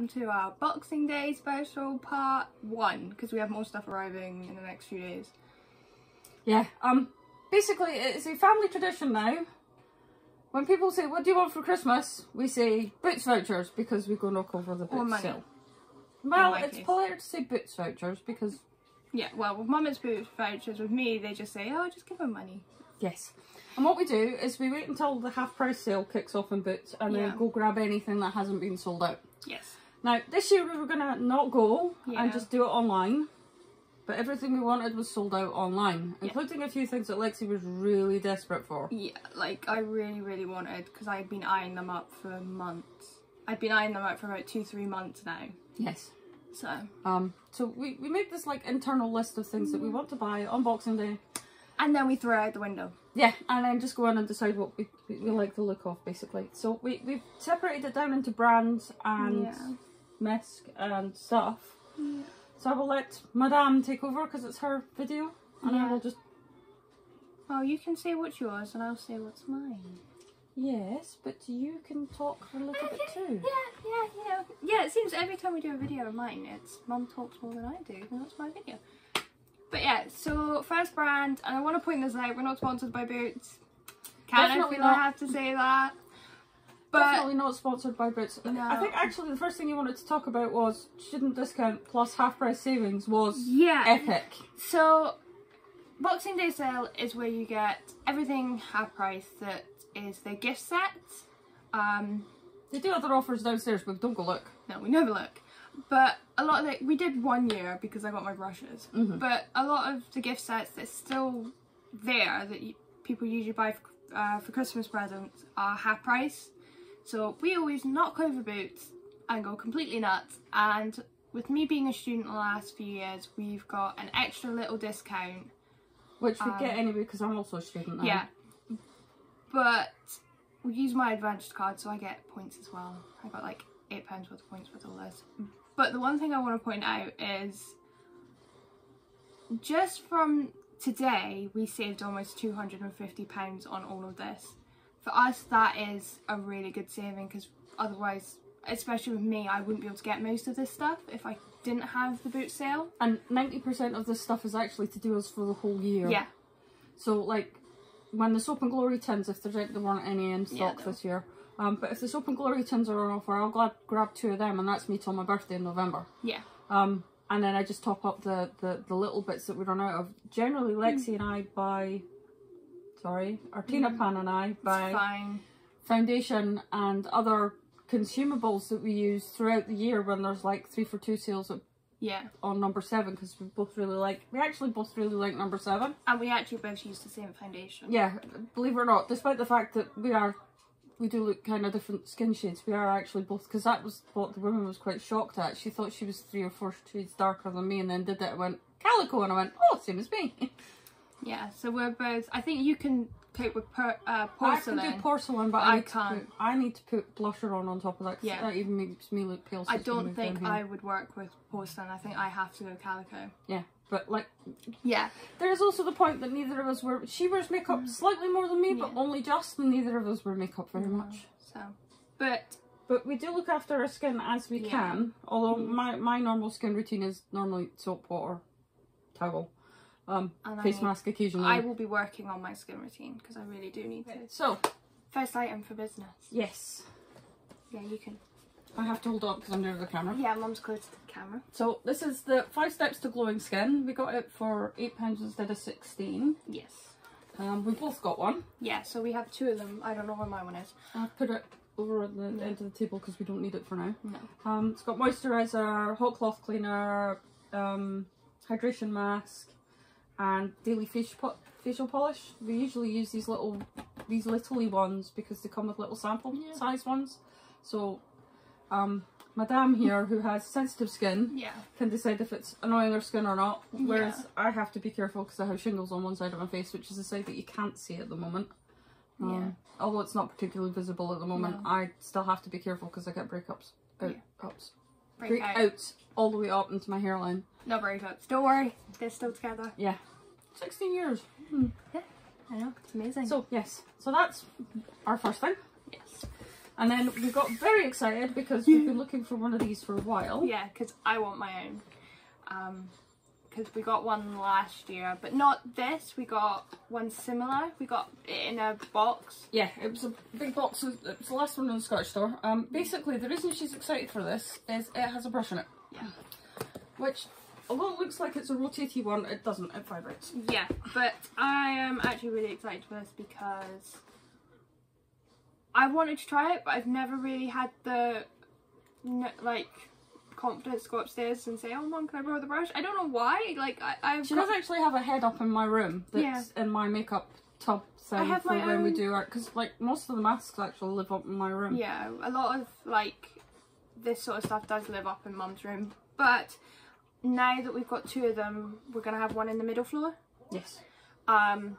welcome to our Boxing Day special part one because we have more stuff arriving in the next few days. Yeah, um, basically it's a family tradition now. When people say, what do you want for Christmas? We say Boots vouchers because we go knock over the Boots sale. Well, it's case. politer to say Boots vouchers because, Yeah, well, with Mum it's boot vouchers. With me, they just say, "Oh, just give them money." yes. And what we do is we wait until the half price sale kicks off in Boots and Yeah. then go grab anything that hasn't been sold out. Yes. Now, this year we were going to not go Yeah. and just do it online. But everything we wanted was sold out online, Yeah. including a few things that Lexi was really desperate for. Yeah, like I really, really wanted because I'd been eyeing them up for months. I'd been eyeing them up for about two, three months now. Yes. So Um, so we, we make this like internal list of things that we want to buy on Boxing Day. and then we throw it out the window. Yeah, and then just go in and decide what we, we, we like the look of, basically. So we, we've separated it down into brands and Yeah. Mesk and stuff. So I will let Madame take over because it's her video. And I will just... Oh, you can say what's yours, and I'll say what's mine. Yes, but you can talk a little bit too. Yeah, yeah, you know. Yeah, it seems every time we do a video of mine, it's Mum talks more than I do, and that's my video. But yeah, so first brand, and I want to point this out, we're not sponsored by Boots. Can't Definitely I feel I not. have to say that. But Definitely not sponsored by Boots. No. I think actually the first thing you wanted to talk about was student discount plus half price savings was yeah, epic. So, Boxing Day sale is where you get everything half price that is the gift set. Um, They do other offers downstairs, but don't go look. no, we never look. But a lot of the, we did one year because I got my brushes. Mhm. But a lot of the gift sets that's still there that you, people usually buy for, uh, for Christmas presents are half price. So we always knock over boots and go completely nuts. And with me being a student the last few years, we've got an extra little discount Which we Um, get anyway because I'm also a student now. Yeah. But we use my advantage card, so I get points as well. I got like eight pounds worth of points with all this. But the one thing I want to point out is just from today, we saved almost two hundred and fifty pounds on all of this. For us, that is a really good saving because otherwise, especially with me, I wouldn't be able to get most of this stuff if I didn't have the boot sale. And 90% of this stuff is actually to do us for the whole year. Yeah. So, like, when the Soap and Glory tins, if there's any, there weren't any in stock no. this year. Um, but if the Soap and Glory tins are on offer, I'll glad grab two of them, and that's me till my birthday in November. Yeah. Um, and then I just top up the, the, the little bits that we run out of. Generally, Lexi and I buy, sorry, Artina mm-hmm. Pan and I buy foundation and other consumables that we use throughout the year when there's like three for two sales at, Yeah. on number seven because we both really like, we actually both really like number seven. And we actually both use the same foundation. Yeah, believe it or not, despite the fact that we are, we do look kind of different skin shades, we are actually both, because that was what the woman was quite shocked at. She thought she was three or four shades darker than me and then did it and went, calico, and I went, oh, same as me. Yeah, so we're both. I think you can cope with per, uh, I porcelain. can do porcelain, but I I, need can't. To put, I need to put blusher on on top of that, 'cause Yeah. that even makes me look pale. I don't think. I would work with porcelain. I think I have to go calico. Yeah, but like, Yeah, there is also the point that neither of us were. She wears makeup slightly more than me, but Mm. Only just, and neither of us wear makeup very No. much. so. But But we do look after our skin as we Yeah. can. Although Mm. my my normal skin routine is normally soap, water, towel, um, And I face need- mask occasionally. I will be working on my skin routine because I really do need to. So First item for business. yes, Yeah, you can. I have to hold up because I'm near the camera. Yeah, mum's close to the camera. So this is the five steps to glowing skin. We got it for eight pounds instead of sixteen. Yes. Um, we both got one. Yeah, so we have two of them. I don't know where my one is. I've put it over at the Yeah. end of the table because we don't need it for now. No. Um, it's got moisturizer, hot cloth cleaner, um, hydration mask, and daily facial po- facial polish. We usually use these little, these little ones because they come with little sample Yeah. size ones. So, um, Madame here, who has sensitive skin, Yeah. can decide if it's annoying her skin or not. Whereas I have to be careful because I have shingles on one side of my face, which is the side that you can't see at the moment. Um, Yeah. Although it's not particularly visible at the moment, No. I still have to be careful because I get breakups. Out, ups. Break out. Breakouts all the way up into my hairline. No breakups. Don't worry. They're still together. Yeah. 16 years. Yeah, I know. It's amazing. So, yes. So that's our first thing. yes. And then we got very excited because we've been looking for one of these for a while. Yeah, because I want my own. Um, because we got one last year, but not this. We got one similar. We got it in a box. Yeah, it was a big box. Of, it was the last one in the Scottish store. Um, basically, the reason she's excited for this is it has a brush in it. Yeah. Which, although it looks like it's a rotaty one, it doesn't. It vibrates. Yeah, but I am actually really excited for this because I wanted to try it, but I've never really had the like confidence to go upstairs and say, "Oh, mom, can I borrow the brush?" I don't know why. Like I, I've She got- does actually have a head up in my room that's in my makeup tub thing I have for my when we do art because like most of the masks actually live up in my room. Yeah, a lot of like this sort of stuff does live up in mum's room, but now that we've got two of them, we're gonna have one in the middle floor. Yes. Um,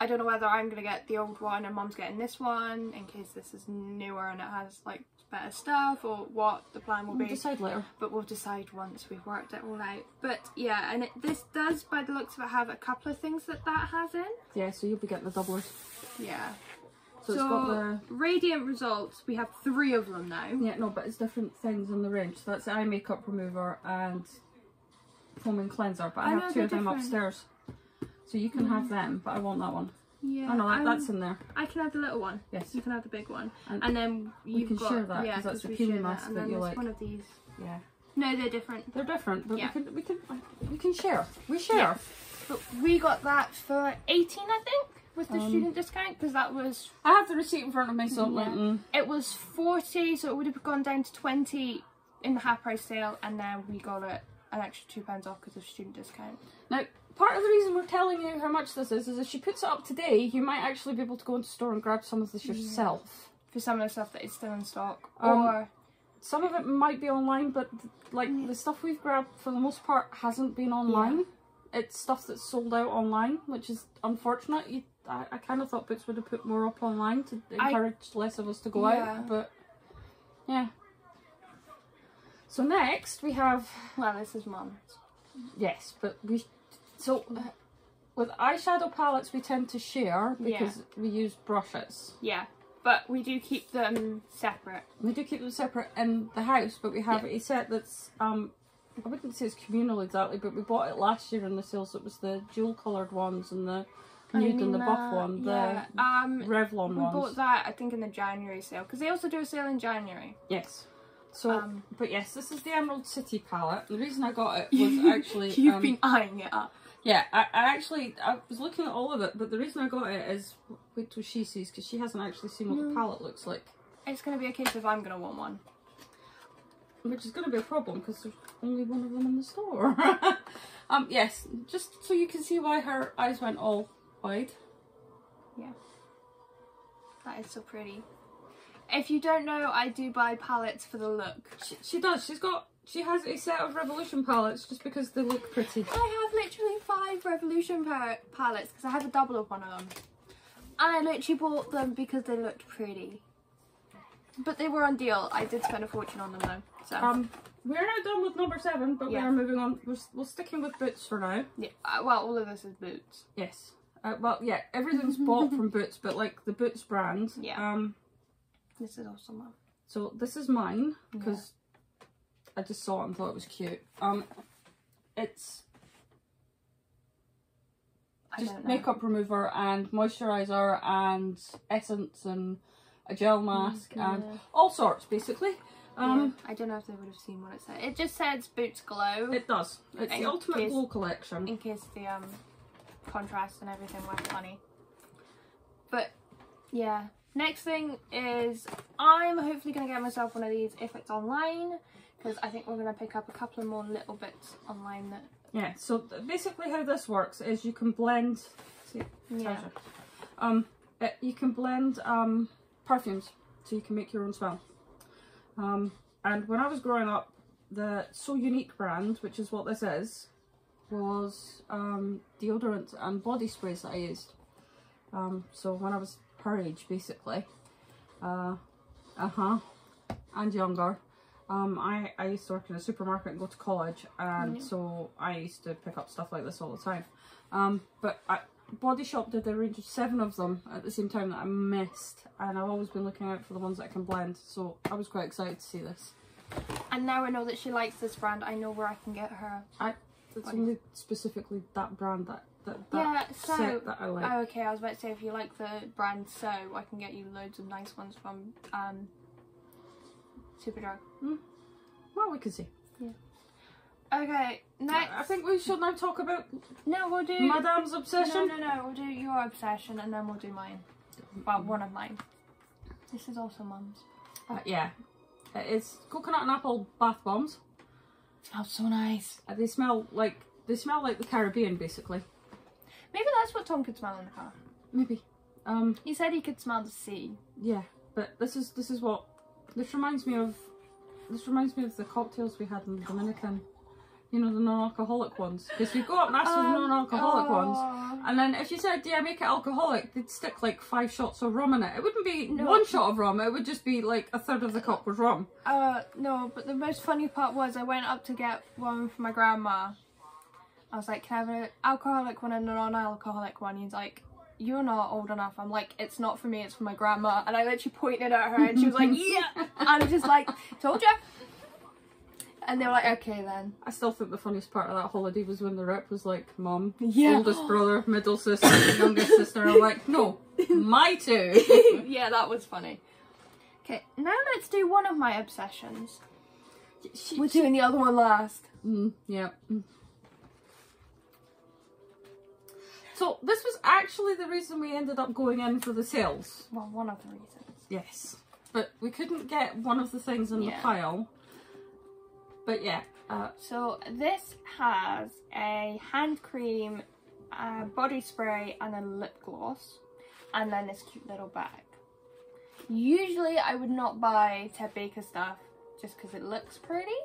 I don't know whether I'm gonna get the old one and mum's getting this one in case this is newer and it has like better stuff or what the plan will We'll be. decide later. But we'll decide once we've worked it all out. But yeah, and it, this does, by the looks of it, have a couple of things that that has in. Yeah, so you'll be getting the doublers. Yeah. So, it's got the radiant results. We have three of them now. yeah no, but it's different things in the range. So that's eye makeup remover and foaming cleanser. But I, I have two of them different. upstairs. So you can have them, but I want that one. Yeah. oh no, that, I'm- that's in there. I can have the little one. Yes. You can have the big one. And- And, then you've can got share that, yeah, 'cause that's the we mask And that you like. one of these. Yeah. No, they're different. They're different, but Yeah. we can we can we can share. We share. Yeah. But we got that for 18, I think, with the Um, student discount because that was I have the receipt in front of me, so Yeah. mm, it was 40, so it would have gone down to 20 in the half price sale, and then we got it an extra two pounds off because of student discount. Now, part of the reason we're telling you how much this is is if she puts it up today, you might actually be able to go into store and grab some of this yourself. for some of the stuff that is still in stock. Um, or Some of it might be online, but like the stuff we've grabbed for the most part hasn't been online. It's stuff that's sold out online, which is unfortunate. You, I, I kind of thought Boots would have put more up online to I- encourage less of us to go Yeah. out, but yeah. So next we have well, this is mum's. Yes, but we so uh, with eyeshadow palettes we tend to share Yeah. because we use brushes. Yeah, but we do keep them separate. We do keep them separate in the house, but we have a set that's um I wouldn't say it's communal exactly, but we bought it last year in the sales. It was the jewel coloured ones and the I nude mean, and the buff uh, one, the. Um, Revlon we ones. We bought that I think in the January sale because they also do a sale in January. Yes. So, Um, but yes, this is the Emerald City palette. The reason I got it was actually You've um, been eyeing it up. Yeah, I, I actually I was looking at all of it, but the reason I got it is wait till she sees because she hasn't actually seen what the palette looks like, It's gonna be a case of I'm gonna want one. which is going to be a problem because there's only one of them in the store. um, yes, just so you can see why her eyes went all wide. Yeah. That is so pretty. If you don't know, I do buy palettes for the look. She, she does. She's got. She has a set of Revolution palettes just because they look pretty. I have literally five Revolution pa- palettes because I have a double of one of them. And I literally bought them because they looked pretty. But they were on deal. I did spend a fortune on them though. So Um, we're now done with number seven, but we are moving on. We're, we're sticking with Boots for now. yeah, uh, well, all of this is boots. Yes. Uh, well, yeah, everything's bought from Boots, but like the Boots brand. Yeah. Um, This is also mine. So this is mine because I just saw it and thought it was cute. Um, it's I just makeup remover and moisturizer and essence and a gel mask and all sorts basically. Um, yeah, I don't know if they would have seen what it said. It just says boots glow it does. It's In the ultimate case- glow collection. in case the um contrast and everything went funny. But yeah, next thing is I'm hopefully gonna get myself one of these if it's online because I think we're gonna pick up a couple of more little bits online that Yeah. So basically, how this works is you can blend. See, yeah. Um, it, you can blend um, perfumes, so you can make your own smell. Um, and when I was growing up, the So Unique brand, which is what this is, was um, deodorant and body sprays that I used. Um, so when I was her age, basically, uh, uh huh, and younger. Um, I, I used to work in a supermarket and go to college, and Yeah. so I used to pick up stuff like this all the time. Um, but I, Body Shop did a range of seven of them at the same time that I missed, and I've always been looking out for the ones that I can blend. So I was quite excited to see this. And now I know that she likes this brand. I know where I can get her. I, it's only specifically that brand that that, that yeah, so set that I like. Oh, okay. I was about to say if you like the brand So, I can get you loads of nice ones from um, Superdrug. well, we can see. Yeah. Okay, next. I think we should now talk about no, we'll do. Madame's obsession. no, no. No, we'll do your obsession and then we'll do mine. Well, one of mine. This is also mum's. Uh, yeah, Uh, it's coconut and apple bath bombs. Smells so nice. Uh, they smell like they smell like the Caribbean, basically. Maybe that's what Tom could smell in the car. Maybe. Um, He said he could smell the sea. yeah, but this is this is what this reminds me of. This reminds me of the cocktails we had in the Dominican. You know the non-alcoholic ones. Because we go up and ask for Um, non-alcoholic ones, oh. and then if you said, "Yeah, make it alcoholic," they'd stick like five shots of rum in it. It wouldn't be No. one shot of rum. It would just be like a third of the cup was rum. Uh, no, but the most funny part was I went up to get one for my grandma. I was like, can I have an alcoholic one and a non-alcoholic one? He's like, you're not old enough. I'm like, it's not for me, it's for my grandma. And I literally pointed at her and she was like, yeah. I was just like, told you. And they were like, okay then. I still think the funniest part of that holiday was when the rep was like, "Mom, Yeah. oldest brother, middle sister, youngest sister." And I'm like, "No, my two. yeah, that was funny. Okay, now let's do one of my obsessions. She- We're doing the other one last. Mm, yeah. Mm. So this was actually the reason we ended up going in for the sales. Well, one of the reasons. Yes, but we couldn't get one of the things in Yeah. the pile. But yeah, uh, So this has a hand cream, a body spray, and a lip gloss, and then this cute little bag. Usually, I would not buy Ted Baker stuff just because it looks pretty,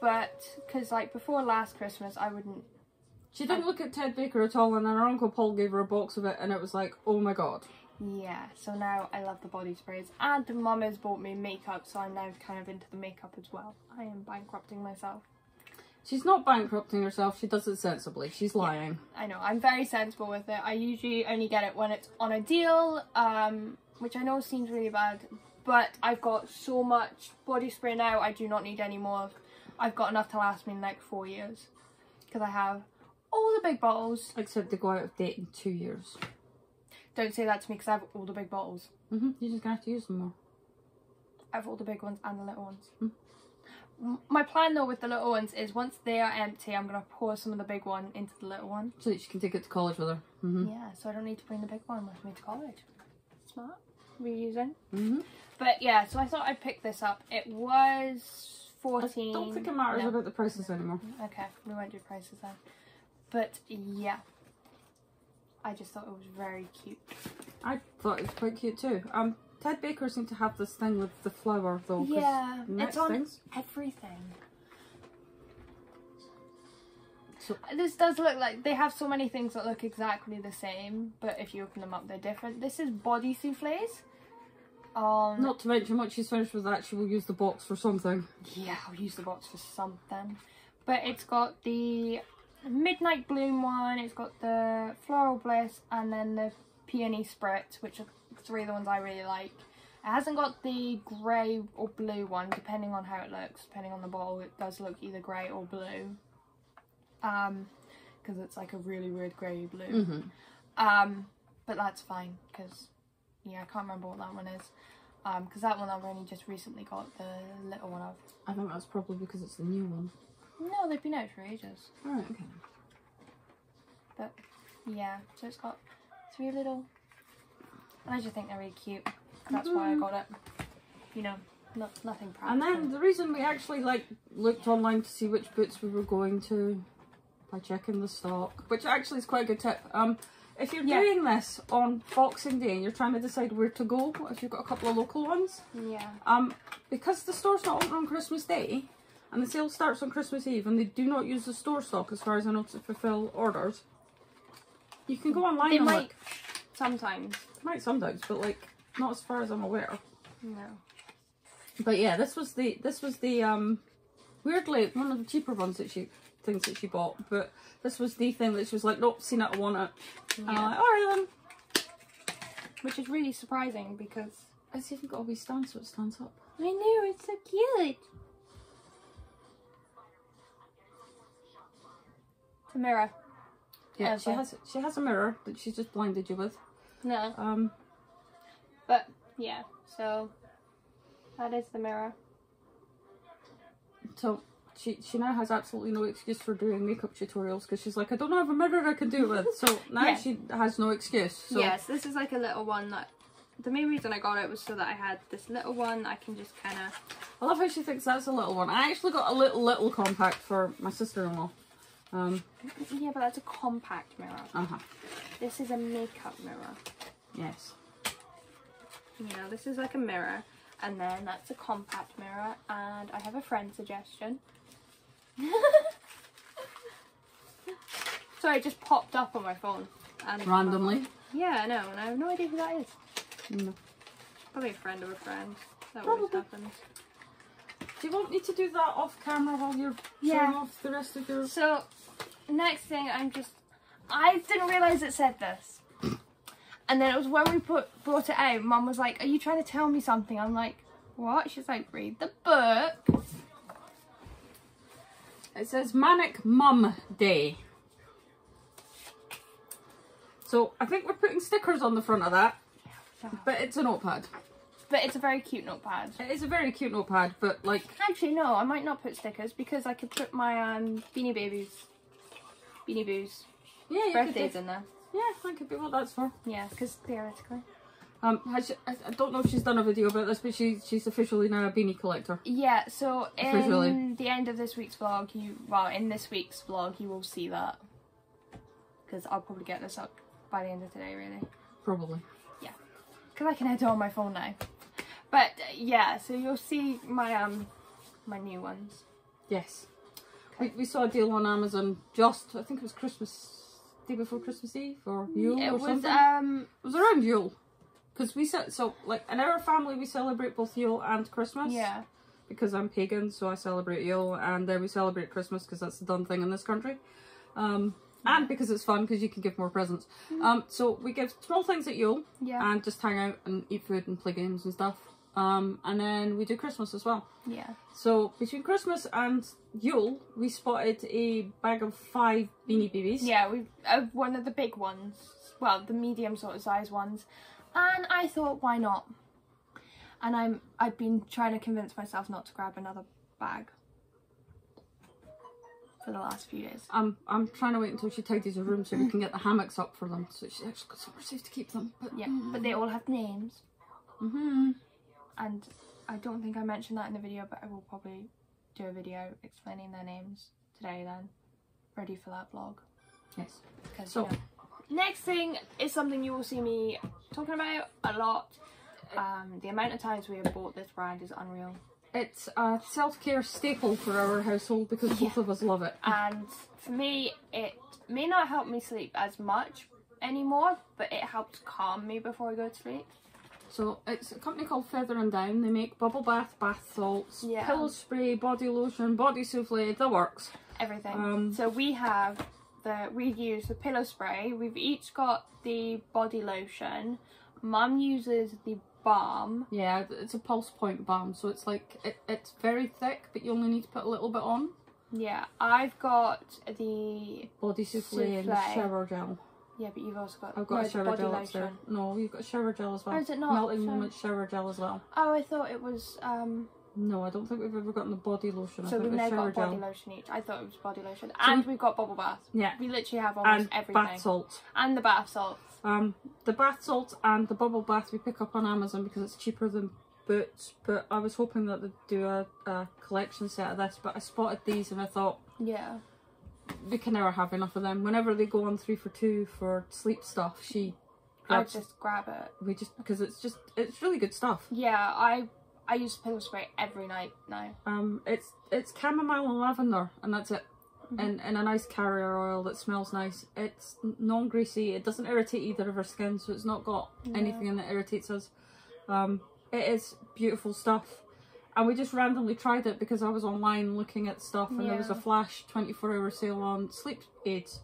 but because like before last Christmas, I wouldn't. She didn't look at Ted Baker at all, and then her uncle Paul gave her a box of it, and it was like, "Oh my god." Yeah, so now I love the body sprays, and Mum has bought me makeup, so I'm now kind of into the makeup as well. I am bankrupting myself. She's not bankrupting herself. She does it sensibly. She's lying. I know, I'm very sensible with it. I usually only get it when it's on a deal, um, which I know seems really bad, but I've got so much body spray now, I do not need any more. I've got enough to last me the next four years. Because I have all the big bottles. Except they go out of date in two years. Don't say that to me because I have all the big bottles. hmm You're just gonna have to use them more. I have all the big ones and the little ones. Hmm. My plan though with the little ones is once they are empty, I'm going to pour some of the big one into the little one. So that she can take it to college with her. hmm Yeah, so I don't need to bring the big one with me to college. Smart. Reusing. hmm But yeah, so I thought I'd pick this up. It was 14. I 14. don't think it matters No. about the prices anymore. Okay, we won't do prices then. But yeah. I just thought it was very cute. I thought it was quite cute too. Um, Ted Baker seemed to have this thing with the flower though. Yeah, it's on things. everything. So This does look like they have so many things that look exactly the same, but if you open them up, they're different. This is body souffles. Um, not to mention once she's finished with that, she will use the box for something. yeah, I'll use the box for something. But it's got the midnight bloom one. It's got the floral bliss, and then the peony spritz, which are three of the ones I really like. It hasn't got the grey or blue one, depending on how it looks. Depending on the bottle, it does look either grey or blue. Um, because it's like a really weird grey blue. hmm Um, but that's fine because yeah, I can't remember what that one is. Um, because that one I've only just recently got the little one of. I think that's probably because it's the new one. No, they've been out for ages. Alright, okay. But yeah, so it's got three little, and I just think they're really cute. That's why I got it. You know, not nothing And then the reason we actually like looked online to see which boots we were going to by checking the stock, which actually is quite a good tip. Um, if you're Yeah. doing this on Boxing Day and you're trying to decide where to go, if you've got a couple of local ones, yeah, um, because the store's not open on Christmas Day and the sale starts on Christmas Eve and they do not use the store stock as far as I know to fulfill orders, you can go online they and might look. sometimes. Might sometimes, but like not as far as I'm aware. No. But yeah, this was the this was the um weirdly one of the cheaper ones that she things that she bought, but this was the thing that she was like, nope, seen it, I want it. And I'm like, alright then. Which is really surprising because I see It's even got a wee stand so it stands up. I know it's so cute. A mirror. Yeah, she has she has a mirror that she's just blinded you with. No, Um, but yeah. So that is the mirror. so she she now has absolutely no excuse for doing makeup tutorials because she's like, I don't have a mirror I can do it with. So now Yeah. she has no excuse. So Yes, this is like a little one that. The main reason I got it was so that I had this little one I can just kind of. I love how she thinks that's a little one. I actually got a little little compact for my sister-in-law. Um, Yeah, but that's a compact mirror. uh huh. This is a makeup mirror. Yes. You know, this is like a mirror, and then that's a compact mirror, and I have a friend suggestion. Sorry, it just popped up on my phone. And Randomly. Yeah, I know, and I have no idea who that is. No. Probably a friend of a friend. That always Probably. happens. Do you want me to do that off camera while you're Yeah. showing off the rest of your? So, next thing, I'm just. I didn't realise it said this. And then it was when we put brought it out, Mum was like, Are you trying to tell me something? I'm like, What? She's like, Read the book. It says Manic Mum Day. So I think we're putting stickers on the front of that, but it's a notepad. But it's a very cute notepad. It is a very cute notepad, but like, Actually, no, I might not put stickers because I could put my um, Beanie Babies, Beanie Boos yeah, birthdays in there. Yeah, that could be what that's for. Yeah, because theoretically. Um, has she, I, I don't know if she's done a video about this, but she she's officially now a beanie collector. Yeah, so in Officially. the end of this week's vlog, you well, in this week's vlog, you will see that because I'll probably get this up by the end of today, really, Probably. Yeah, because I can edit on my phone now. But uh, yeah, so you'll see my um my new ones. Yes. We, we saw a deal on Amazon just, I think it was Christmas, day before Christmas Eve or Yule it or was something. um It was around Yule. Because we said, so like in our family we celebrate both Yule and Christmas. yeah Because I'm pagan, so I celebrate Yule and then we celebrate Christmas because that's the done thing in this country. Um, and because it's fun because you can give more presents. Um, so we give small things at Yule yeah and just hang out and eat food and play games and stuff. Um, and then we do Christmas as well. yeah So between Christmas and Yule, we spotted a bag of five Beanie Babies. yeah we uh, one of the big ones, well the medium sort of size ones, and I thought why not. And I'm I've been trying to convince myself not to grab another bag for the last few days. I'm I'm trying to wait until she tidies her room so we can get the hammocks up for them, so she's actually got somewhere safe to keep them. But Yeah, but they all have names, hmm and I don't think I mentioned that in the video, but I will probably do a video explaining their names today. Then, ready for that vlog. yes. So- you know. next thing is something you will see me talking about a lot. Um, the amount of times we have bought this brand is unreal, It's a self care staple for our household because both of us love it. and for me, it may not help me sleep as much anymore, but it helps calm me before I go to sleep. So it's a company called Feather and Down. They make bubble bath, bath salts, Yeah. pillow spray, body lotion, body souffle, the works. everything. Um, so we have the we use the pillow spray. We've each got the body lotion. Mum uses the balm. Yeah, it's a pulse point balm, so it's like it, it's very thick, but you only need to put a little bit on. Yeah, I've got the Body souffle, and Souffle. shower gel. Yeah, but you've also got I've got no, a the shower body gel lotion. upstairs. No, you've got a shower gel as well. Oh, is it not? Melting Shower- moment shower gel as well. Oh, I thought it was. um No, I don't think we've ever gotten the body lotion. I So we've shower got body gel. lotion each. I thought it was body lotion, and we've got bubble bath. Yeah, We literally have almost and everything, bath salts. and the bath salts. Um, the bath salt and the bubble bath we pick up on Amazon because it's cheaper than Boots. But I was hoping that they'd do a, a collection set of this. But I spotted these and I thought Yeah, we can never have enough of them. Whenever they go on three for two for sleep stuff, she I just grab it. We just because it's just it's really good stuff. Yeah, I I use pillow spray every night now. Um, it's it's chamomile and lavender, and that's it. Mm-hmm. And, and a nice carrier oil that smells nice. It's non greasy. It doesn't irritate either of our skin, so it's not got No. anything in that irritates us. Um, it is beautiful stuff, and we just randomly tried it because I was online looking at stuff and there was a flash 24 hour sale on sleep aids.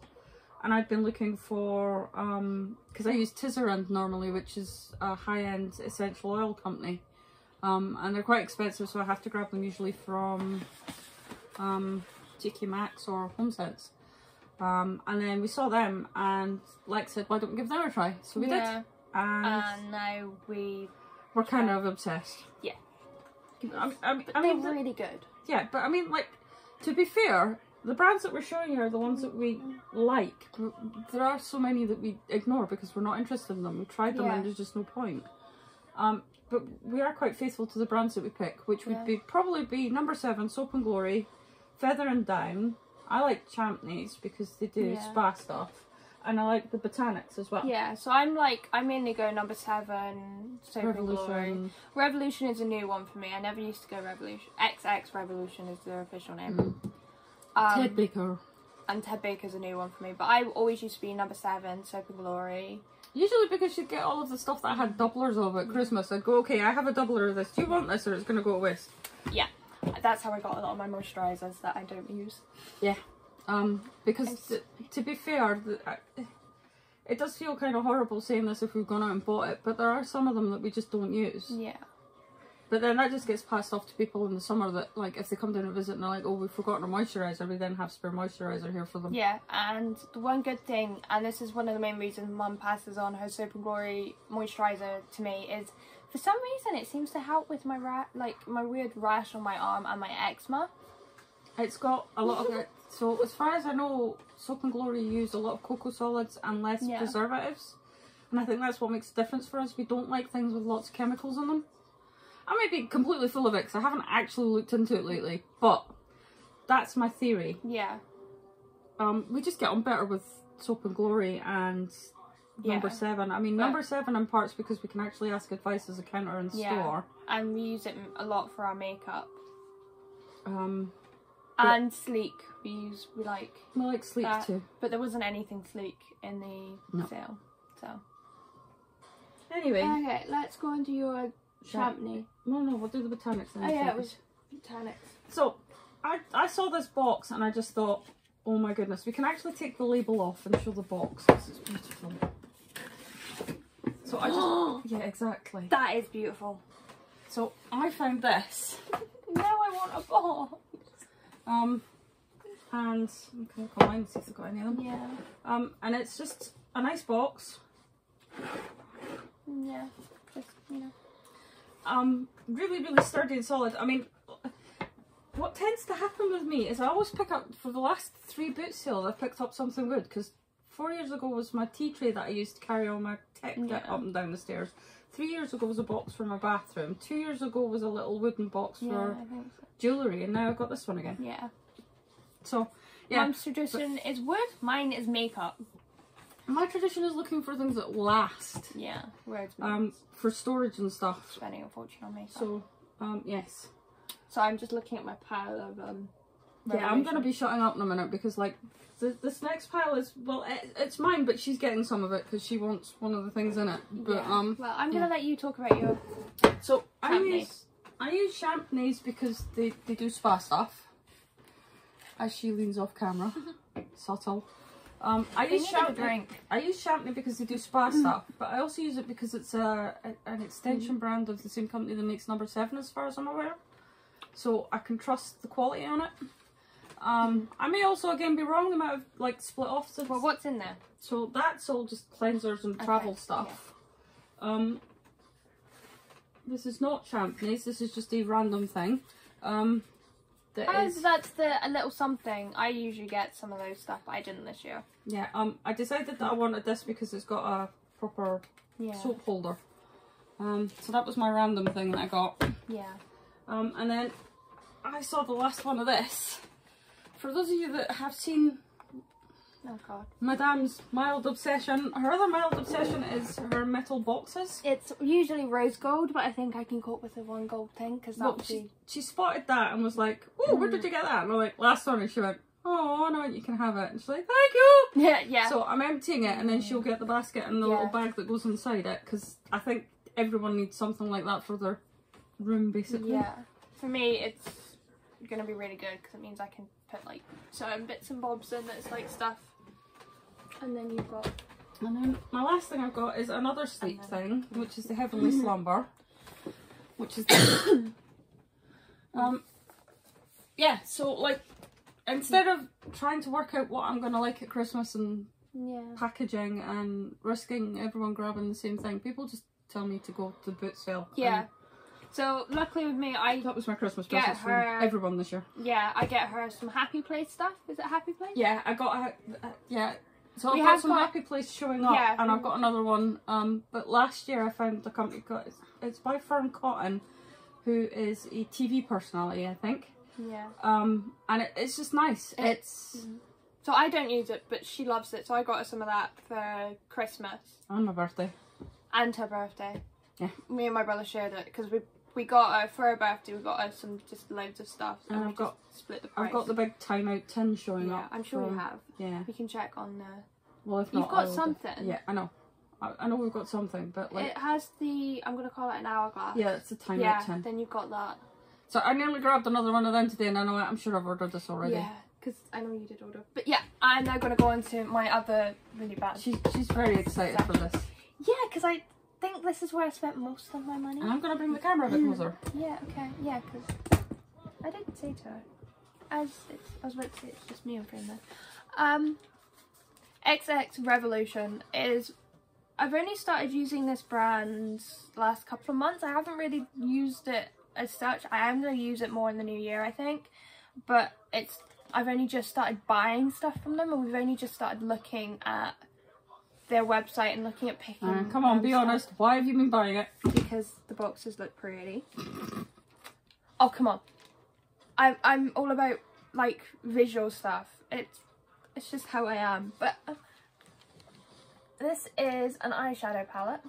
And I'd been looking for, um, because I use Tisserand normally, which is a high end essential oil company. Um, and they're quite expensive, so I have to grab them usually from um, TK Maxx or HomeSense. Um, and then we saw them, and Lex said, "Why don't we give them a try?" So we yeah. did, and And now we. we're kind of obsessed. Yeah. I, I, I They're mean, really good. yeah, but I mean, like, to be fair, the brands that we're showing you are the ones that we like. There are so many that we ignore because we're not interested in them. We've tried them Yeah. and there's just no point. Um, but we are quite faithful to the brands that we pick, which would Yeah. be probably be number seven, Soap and Glory, Feather and Down. I like Champneys because they do Yeah. spa stuff, and I like the Botanics as well. Yeah, so I'm like, I mainly go number seven, Soap and Glory. Revolution. Revolution is a new one for me. I never used to go Revolution. XX Revolution is their official name. Um, Ted Baker. and Ted Baker's a new one for me. But I always used to be number seven, Soap and Glory. Usually because you'd get all of the stuff that I had doublers of at Christmas. I'd go, okay, I have a doubler of this. Do you want this or it's going to go to waste? Yeah, that's how I got a lot of my moisturisers that I don't use. Yeah. Um, because to be fair, it does feel kind of horrible saying this if we've gone out and bought it, but there are some of them that we just don't use. Yeah. But then that just gets passed off to people in the summer that, like, if they come down and visit and they're like, oh, we've forgotten a moisturiser, we then have spare moisturiser here for them. Yeah, and the one good thing, and this is one of the main reasons Mum passes on her Soap and Glory moisturiser to me, is for some reason it seems to help with my ra- like my weird rash on my arm and my eczema. It's got a lot of it. So as far as I know, Soap and Glory use a lot of cocoa solids and less Yeah. preservatives. And I think that's what makes a difference for us. We don't like things with lots of chemicals in them. I may be completely full of it because I haven't actually looked into it lately, but that's my theory. Yeah, Um, we just get on better with Soap and Glory and number Yeah. seven. I mean, But- number seven in parts because we can actually ask advice as a counter in Yeah. store. and we use it a lot for our makeup. Um, And sleek, we use we like we like sleek that, too. but there wasn't anything sleek in the No. sale. So Anyway, okay, let's go into your champney. no, no, we'll do the botanics. then Oh yeah, it was Botanics. So, I, I saw this box and I just thought, oh my goodness, we can actually take the label off and show the box. This is beautiful. So I just, yeah, exactly. That is beautiful. So I found this, Now I want a ball. Um, and I'm gonna go mine and see if they've got any of them. Yeah. Um, and it's just a nice box. Yeah. Just you know. Um, really, really sturdy and solid. I mean, what tends to happen with me is I always pick up for the last three boot sales. I've picked up something good because four years ago was my tea tray that I used to carry all my tech Yeah. up and down the stairs. Three years ago was a box for my bathroom. Two years ago was a little wooden box Yeah, for so. jewellery, and now I've got this one again. Yeah. So, yeah, Mum's tradition is wood. Mine is makeup. my tradition is looking for things that last Yeah. Um, for storage and stuff. spending a fortune on makeup. So, So, um, yes. So I'm just looking at my pile of um. Yeah, I'm gonna be shutting up in a minute because like th- this next pile is well, it, it's mine, but she's getting some of it because she wants one of the things in it. But Yeah. um, Well, I'm gonna yeah. let you talk about your. so I use I use Champneys because they they do spa stuff. As she leans off camera, subtle. Um, I use Champney. I use Champney because they do spa stuff, but I also use it because it's a, a an extension brand of the same company that makes number seven, as far as I'm aware. So I can trust the quality on it. Um, I may also again be wrong. They might have like split off. The, Well, what's in there? so that's all just cleansers and travel Okay, stuff. Um, this is not Champneys. This is just a random thing. Um, that Oh, is- that's the a little something. I usually get some of those stuff, but I didn't this year. yeah. Um, I decided that I wanted this because it's got a proper Yeah. soap holder. Um, so that was my random thing that I got. Yeah. Um, and then I saw the last one of this. For those of you that have seen Oh god. Madame's mild obsession, her other mild obsession is her metal boxes. It's usually rose gold, but I think I can cope with the one gold thing because that Well, she, be. she spotted that and was like, "Oh, where did mm. you get that?" And I'm like, "Last one." And she went, "Oh, no, you can have it." And she's like, "Thank you." Yeah, yeah. So I'm emptying it, and then she'll get the basket and the little bag that goes inside it because I think everyone needs something like that for their room, basically. yeah. for me, it's gonna be really good because it means I can put like certain bits and bobs in that's like stuff. And then you've got And then my last thing I've got is another sleep thing, which is the Heavenly Slumber, which is um, yeah. So like, instead of trying to work out what I'm gonna like at Christmas and yeah. packaging and risking everyone grabbing the same thing, people just tell me to go to Bootsville. Yeah. So luckily with me, I that was my Christmas Get present her- from everyone this year. yeah I get her some Happy Place stuff. Is it Happy Place? Yeah, I got a, uh, yeah. So We I've got some got- happy place showing up, Yeah. and I've got another one. Um, but last year I found the company got it's, it's by Fearne Cotton, who is a TV personality, I think. Yeah. Um, and it, it's just nice. It- It's So I don't use it, but she loves it. So I got her some of that for Christmas And my birthday. and her birthday. Yeah. Me and my brother shared it because we we got her for her birthday. We got her some just loads of stuff. And I've got- split the price. I've got the big timeout tin showing up. yeah, up. I'm sure you have. Yeah. we can check on the. Well, if You've not, got something. Yeah, I know. I, I know we've got something, but like, it has the. I'm gonna call it an hourglass. yeah, it's a timeout Yeah. tin. Then you've got that. So I nearly grabbed another one of them today, and I know I'm sure I've ordered this already. Yeah, because I know you did order. But yeah, I'm now gonna go into my other really bad. She's she's very excited for this, Yeah, because I think this is where I spent most of my money. and I'm gonna bring the camera a bit closer. Yeah, okay, yeah, because I did say to her, as it's, I was about to say it's just me and friend there. Um, XX Revolution is. I've only started using this brand last couple of months. I haven't really used it as such. I am going to use it more in the new year, I think. But it's. I've only just started buying stuff from them, and we've only just started looking at their website and looking at picking. Uh, come on, be stuff honest. Why have you been buying it? because the boxes look pretty. Oh come on, I'm I'm all about like visual stuff. It's it's just how I am. But uh, this is an eyeshadow palette.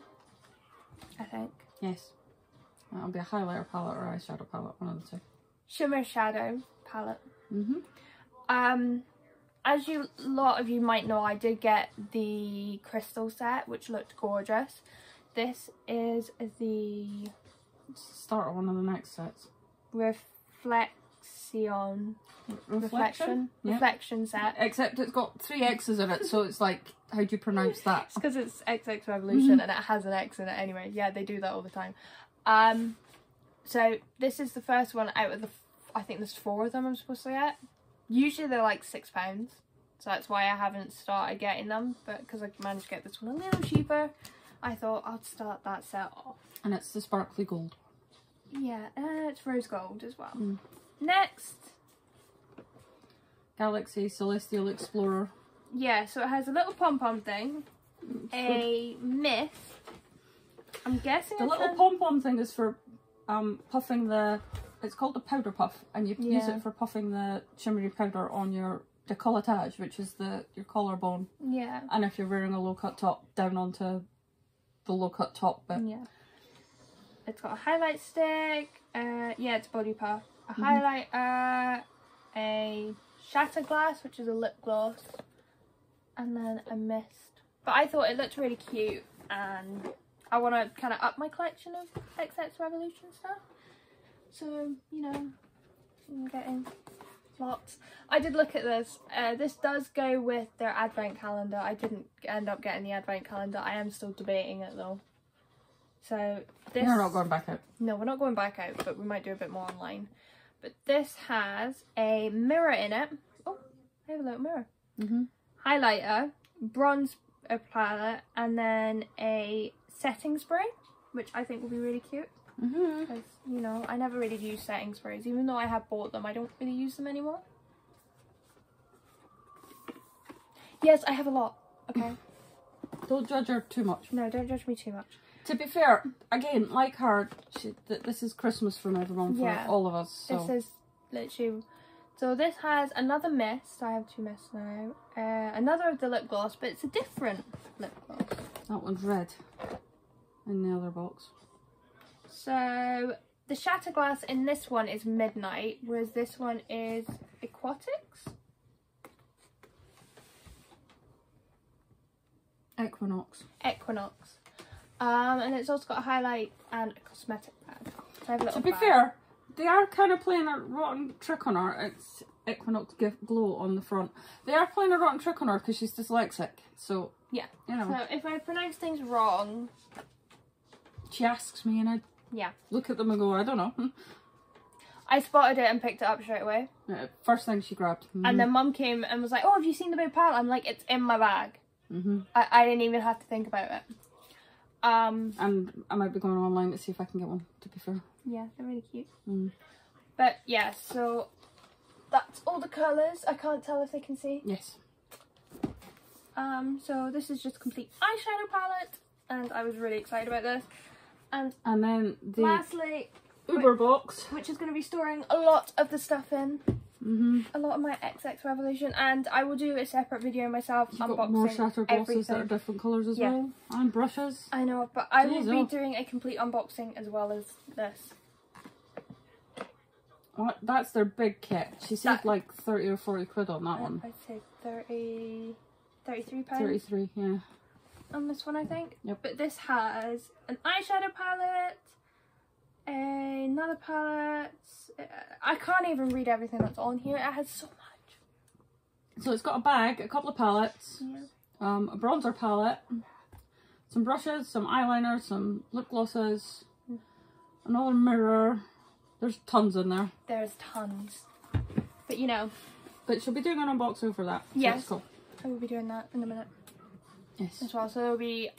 I think Yes. That'll be a highlighter palette or eyeshadow palette, one of the two. shimmer shadow palette. Mm-hmm. Um, as you a lot of you might know, I did get the crystal set, which looked gorgeous. This is the Start of one of the next sets. reflexion reflection Yeah. reflection set. Except it's got three X's in it, so it's like, how do you pronounce that? It's because it's XX Revolution and it has an X in it anyway. Yeah, they do that all the time. Um, so this is the first one out of the. I think there's four of them I'm supposed to get. Usually they're like six pounds, so that's why I haven't started getting them. But because I managed to get this one a little cheaper, I thought I'd start that set off. And it's the sparkly gold. Yeah, uh, it's rose gold as well. Mm. Next, Galaxy Celestial Explorer. yeah, so it has a little pom pom thing, a mist. I'm guessing The little pom pom thing is for um, puffing the. It's called a powder puff, and you use Yeah. it for puffing the shimmery powder on your decolletage, which is the your collarbone, yeah. and if you're wearing a low cut top, down onto the low cut top bit. Yeah. It's got a highlight stick. Uh, yeah, it's body puff. A Mm-hmm. highlighter, a shatter glass, which is a lip gloss, and then a mist. But I thought it looked really cute, and I want to kind of up my collection of XX Revolution stuff. So you know, I'm getting lots. I did look at this. Uh, this does go with their advent calendar. I didn't end up getting the advent calendar. I am still debating it though. So this. You're not going back out. No, we're not going back out, but we might do a bit more online. But this has a mirror in it. Oh, I have a little mirror. Mm-hmm. Highlighter, bronze palette, and then a setting spray, which I think will be really cute. Mm-hmm. You know, I never really use setting sprays. Even though I have bought them, I don't really use them anymore. Yes, I have a lot. Okay. Don't judge her too much. No, don't judge me too much. To be fair, again, like her, she, th- this is Christmas from everyone for Yeah. all of us. So This is literally. So this has another mist. I have two mists now. Uh, another of the lip gloss, but it's a different lip gloss. that one's red in the other box. So the shatter glass in this one is midnight, whereas this one is aquatics. Equinox. Equinox. Um, and it's also got a highlight and a cosmetic pad. So I have a To be bag. fair, they are kind of playing a rotten trick on her. It's Equinox glow on the front. They are playing a rotten trick on her because she's dyslexic. So Yeah. you know, So if I pronounce things wrong, she asks me and I yeah. look at them and go, I don't know. I spotted it and picked it up straight away. Yeah, First thing she grabbed. And then mum came and was like, "Oh, have you seen the big pile?" I'm like, "It's in my bag." hmm I, I didn't even have to think about it. Um, And I might be going online to see if I can get one. To be fair. yeah, they're really cute. Mm. But yeah, so that's all the colours. I can't tell if they can see. Yes. Um, so this is just a complete eyeshadow palette, and I was really excited about this. And And then the lastly, Uber box. which is going to be storing a lot of the stuff in, hmm a lot of my XX Revolution, and I will do a separate video myself You've unboxing got more shatter glosses that are different colours as Yeah. well. And brushes. I know, but I will be oh. doing a complete unboxing as well as this. What? That's their big kit. She saved like 30 or 40 quid on that one. I'd say 30, 33 pounds 33, yeah. On this one, I think. Yep. But this has an eyeshadow palette, another palette. uh, I can't even read everything that's on here. It has so much. So it's got a bag, a couple of palettes, Yeah. um, a bronzer palette, some brushes, some eyeliner, some lip glosses, another mirror. There's tons in there. There's tons. But you know, But she'll be doing an unboxing for that. so Yes. cool. I will be doing that in a minute Yes. as well. So there'll be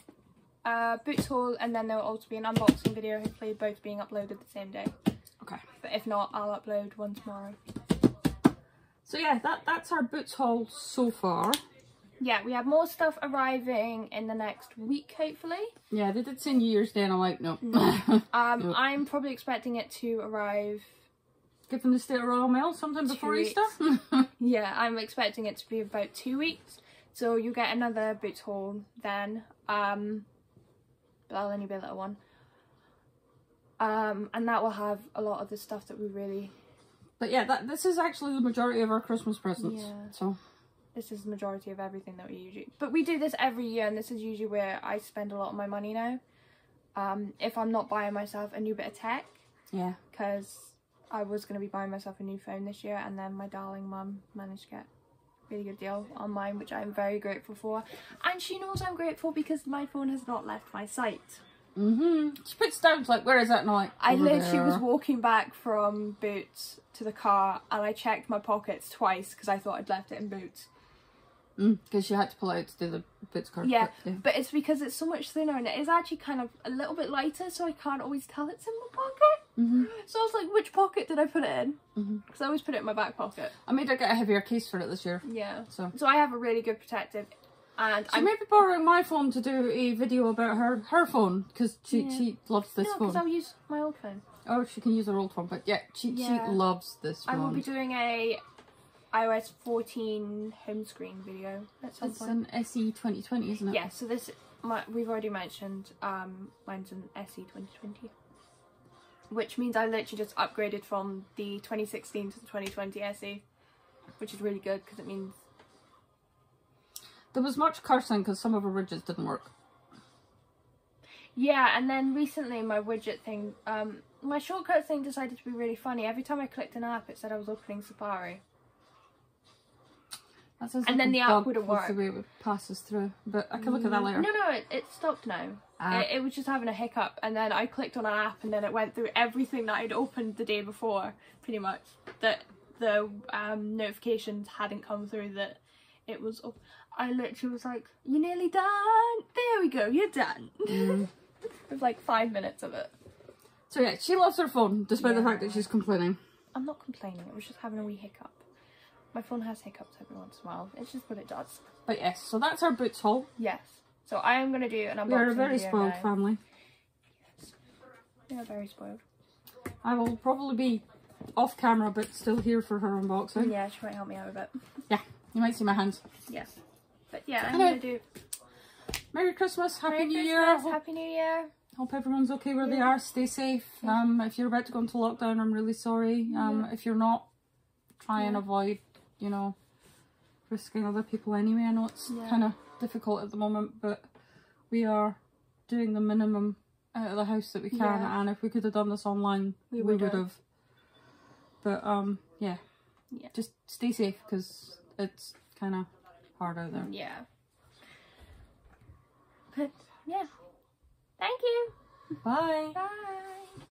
a boots haul and then there'll also be an unboxing video, hopefully both being uploaded the same day. Okay. But if not, I'll upload one tomorrow. So yeah, that that's our boots haul so far. Yeah, we have more stuff arriving in the next week, hopefully. Yeah, they did send you Year's Day and I'm like, no. Um, Yep. I'm probably expecting it to arrive. Given the state of Royal Mail sometime before Easter. Yeah, I'm expecting it to be about two weeks. So you'll get another boots haul then. Um, but that'll only be a little one. Um, and that will have a lot of the stuff that we really. but yeah, that this is actually the majority of our Christmas presents. Yeah. So This is the majority of everything that we usually. But we do this every year, and this is usually where I spend a lot of my money now. Um, if I'm not buying myself a new bit of tech, yeah. because I was going to be buying myself a new phone this year, and then my darling mum managed to get really good deal on mine, which I'm very grateful for. And she knows I'm grateful because my phone has not left my sight. Mm-hmm. She puts down like, where is it? night? "Over literally was walking back from Boots to the car, and I checked my pockets twice because I thought I'd left it in Boots. because she had to pull out to do the boots card. Yeah, but, but it's because it's so much thinner, and it is actually kind of a little bit lighter, so I can't always tell it's in my pocket. Hmm So I was like, which pocket did I put it in? Mhm. Because I always put it in my back pocket. I made her get a heavier case for it this year. Yeah. So So I have a really good protective, and she I'm may be borrowing my phone to do a video about her her phone because she Yeah. she loves this no, because phone. I'll use my old phone. Or she can use her old phone, but yeah, she Yeah. she loves this phone. I will be doing a iOS 14 home screen video at some It's point. an SE 2020, isn't it? Yeah, so this my, we've already mentioned um mine's an SE 2020. Which means I literally just upgraded from the 2016 to the 2020 SE, which is really good because it means There was much cursing because some of her widgets didn't work. yeah. And then recently my widget thing, um, my shortcut thing decided to be really funny. Every time I clicked an app, it said I was opening Safari. That sounds And like then the app wouldn't with The work. way it passes through, but I can look at that later. No, no, it, it stopped now. Ah. It, it was just having a hiccup, and then I clicked on an app, and then it went through everything that I'd opened the day before, pretty much. That the um, notifications hadn't come through. That it was. Op- I literally was like, "You're nearly done. There we go. You're done." Mm. With like five minutes of it. So yeah, she loves her phone, despite the fact that she's complaining. I'm not complaining. It was just having a wee hiccup. My phone has hiccups every once in a while. It's just what it does. But yes, so that's our boots haul. Yes. So I am gonna do an unboxing We are a very spoiled now. family. We are very spoiled. I will probably be off camera, but still here for her unboxing. Yeah, she might help me out a bit. Yeah, you might see my hands. Yes. But yeah, I'm Hello. gonna do Merry Christmas, Happy Merry New Christmas, Year. Hope, Happy New Year. hope everyone's okay where they are. Stay safe. Um, if you're about to go into lockdown, I'm really sorry. Um, if you're not, try and avoid, you know, risking other people anyway. I know it's Yeah. kind of difficult at the moment, but we are doing the minimum out of the house that we can. Yeah. And if we could have done this online, we would have. But um, yeah. yeah, just stay safe because it's kind of hard out there. Yeah. But yeah. Thank you. Bye. Bye.